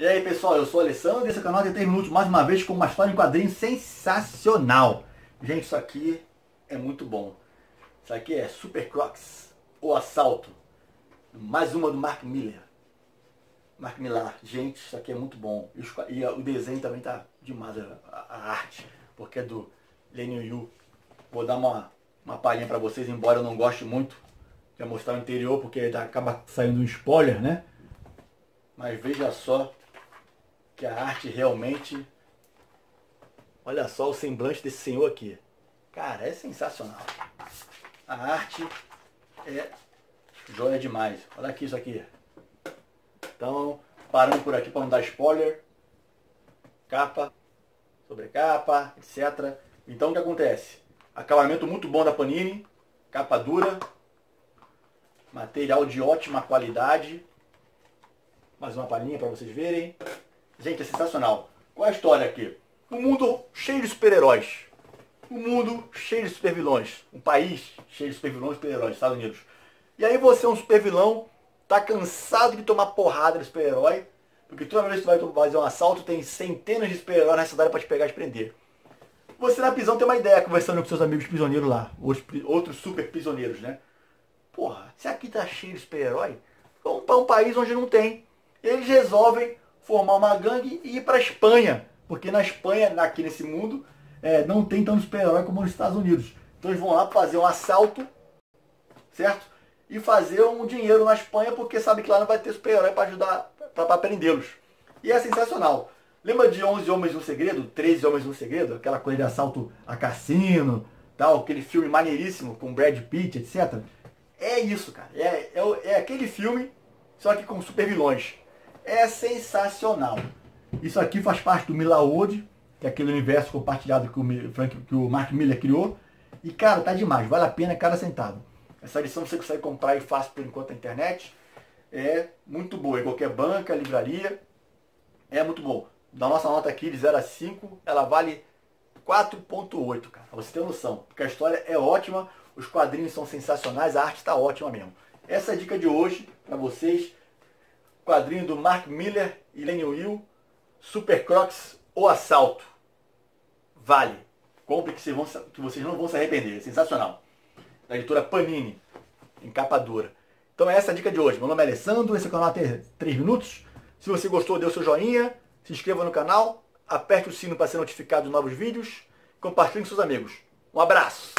E aí pessoal, eu sou o Alessandro e esse canal tem 3 minutos mais uma vez com uma história em quadrinho sensacional. Gente, isso aqui é muito bom. Isso aqui é Super Crocs, O Assalto. Mais uma do Mark Miller. Mark Millar. Gente, isso aqui é muito bom. E, o desenho também tá demais, a arte. Porque é do Lenny Yu. Vou dar uma, uma palhinha para vocês, embora eu não goste muito de mostrar o interior, porque acaba saindo um spoiler, né? Mas veja só que a arte realmente. Olha só o semblante desse senhor aqui. Cara, é sensacional. A arte é joia demais. Olha aqui isso aqui. Então, parando por aqui para não dar spoiler. Capa, sobrecapa, etc. Então o que acontece? Acabamento muito bom da Panini, capa dura, material de ótima qualidade. Mais uma palhinha para vocês verem. Gente, é sensacional. Qual é a história aqui? Um mundo cheio de super-heróis. Um mundo cheio de super-vilões. Um país cheio de super-vilões e super-heróis, Estados Unidos. E aí você é um super-vilão, tá cansado de tomar porrada de super-herói, porque toda vez que você vai fazer um assalto, tem centenas de super-heróis na cidade para te pegar e te prender. Você na prisão tem uma ideia, conversando com seus amigos prisioneiros lá, outros, outros super prisioneiros, né? Porra, se aqui tá cheio de super-herói, vamos para um país onde não tem. Eles resolvem formar uma gangue e ir para a Espanha. Porque na Espanha, aqui nesse mundo, é, não tem tanto super-herói como nos Estados Unidos. Então eles vão lá fazer um assalto, certo? E fazer um dinheiro na Espanha, porque sabe que lá não vai ter super-herói para ajudar, para prendê-los. E é sensacional. Lembra de 11 Homens no Segredo? 13 Homens no Segredo? Aquela coisa de assalto a cassino, tal, aquele filme maneiríssimo com Brad Pitt, etc. É isso, cara. É, é, é aquele filme, só que com super vilões é sensacional. Isso aqui faz parte do Milaode, que é aquele universo compartilhado que o, Frank, que o Mark Miller criou. E cara, tá demais, vale a pena cada centavo. Essa edição você consegue comprar e fácil por enquanto na internet. É muito boa, em qualquer banca, livraria. É muito bom. Da nossa nota aqui de 0 a 5, ela vale 4.8, cara. Pra você ter noção. Porque a história é ótima, os quadrinhos são sensacionais, a arte está ótima mesmo. Essa é a dica de hoje para vocês quadrinho do Mark Miller e Lenny Will, Super Crocs Assalto. Vale. Compre que vocês, vão, que vocês não vão se arrepender. É sensacional. Da editora Panini, em capa dura. Então é essa a dica de hoje. Meu nome é Alessandro, esse canal tem 3 minutos. Se você gostou, dê o seu joinha, se inscreva no canal, aperte o sino para ser notificado de novos vídeos, compartilhe com seus amigos. Um abraço!